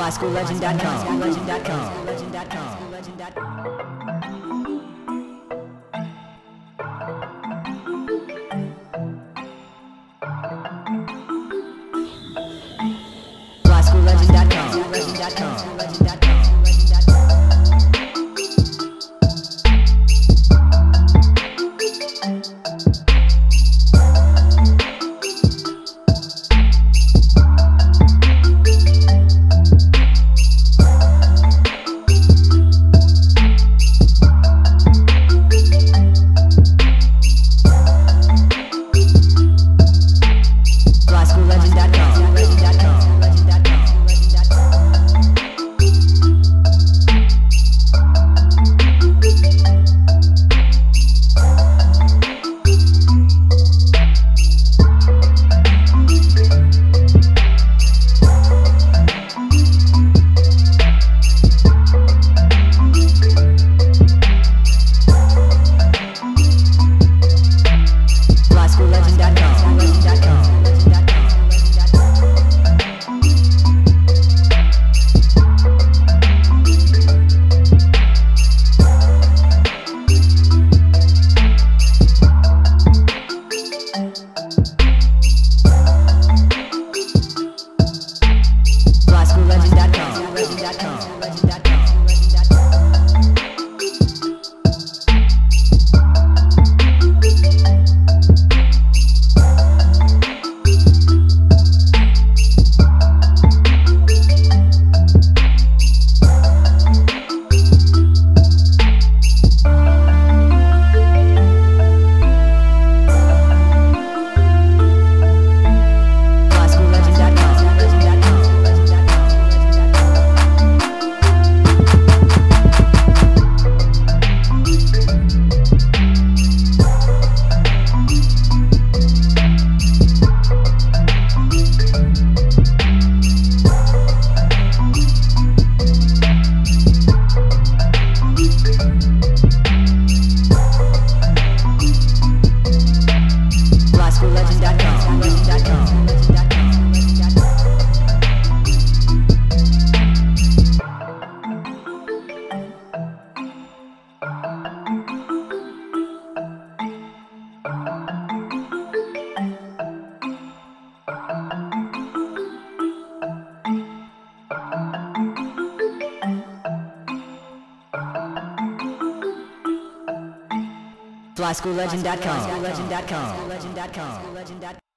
FlySchoolLegend.com. Legend.com. Legend.com. Legend.com. Legend.com. Legend.com. FlySchoolLegend.com. Legend.com. Legend.com. Legend.com.